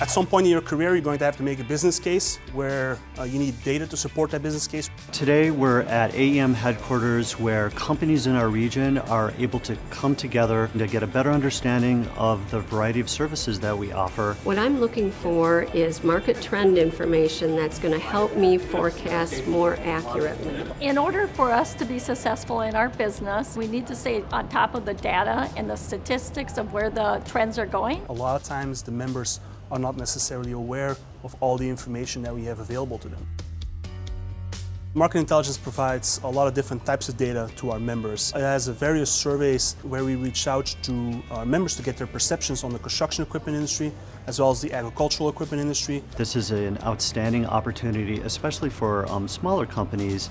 At some point in your career, you're going to have to make a business case where uh, you need data to support that business case. Today, we're at AEM headquarters where companies in our region are able to come together to get a better understanding of the variety of services that we offer. What I'm looking for is market trend information that's going to help me forecast more accurately. In order for us to be successful in our business, we need to stay on top of the data and the statistics of where the trends are going. A lot of times, the members are not necessarily aware of all the information that we have available to them. Market Intelligence provides a lot of different types of data to our members. It has various surveys where we reach out to our members to get their perceptions on the construction equipment industry as well as the agricultural equipment industry. This is an outstanding opportunity, especially for um, smaller companies,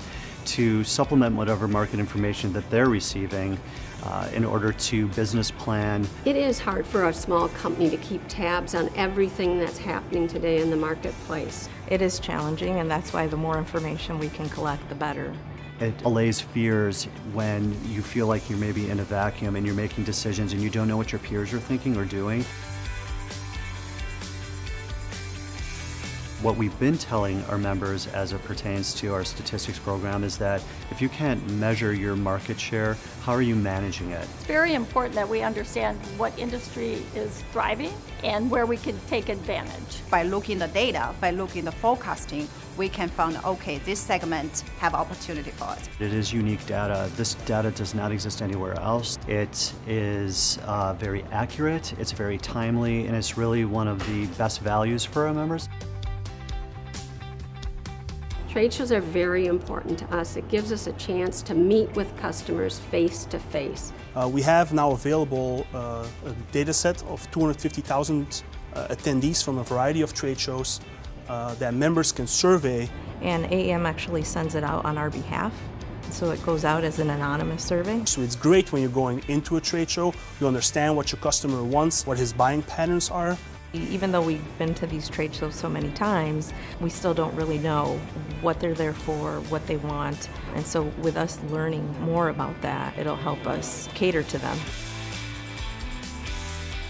to supplement whatever market information that they're receiving uh, in order to business plan. It is hard for a small company to keep tabs on everything that's happening today in the marketplace. It is challenging, and that's why the more information we can collect, the better. It allays fears when you feel like you're maybe in a vacuum and you're making decisions and you don't know what your peers are thinking or doing. What we've been telling our members as it pertains to our statistics program is that if you can't measure your market share, how are you managing it? It's very important that we understand what industry is thriving and where we can take advantage. By looking the data, by looking the forecasting, we can find, okay, this segment have opportunity for us. It is unique data. This data does not exist anywhere else. It is uh, very accurate, it's very timely, and it's really one of the best values for our members. Trade shows are very important to us. It gives us a chance to meet with customers face to face. Uh, we have now available uh, a data set of 250,000 uh, attendees from a variety of trade shows uh, that members can survey. And AEM actually sends it out on our behalf. So it goes out as an anonymous survey. So it's great when you're going into a trade show, you understand what your customer wants, what his buying patterns are, even though we've been to these trade shows so many times, we still don't really know what they're there for, what they want. And so, with us learning more about that, it'll help us cater to them.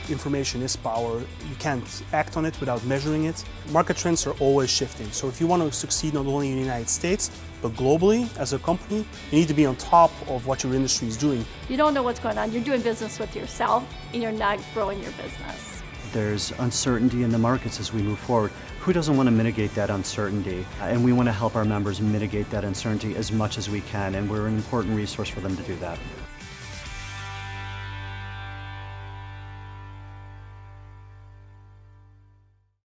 Information is power. You can't act on it without measuring it. Market trends are always shifting. So, if you want to succeed not only in the United States, but globally as a company, you need to be on top of what your industry is doing. You don't know what's going on. You're doing business with yourself and you're not growing your business. There's uncertainty in the markets as we move forward. Who doesn't want to mitigate that uncertainty? And we want to help our members mitigate that uncertainty as much as we can, and we're an important resource for them to do that.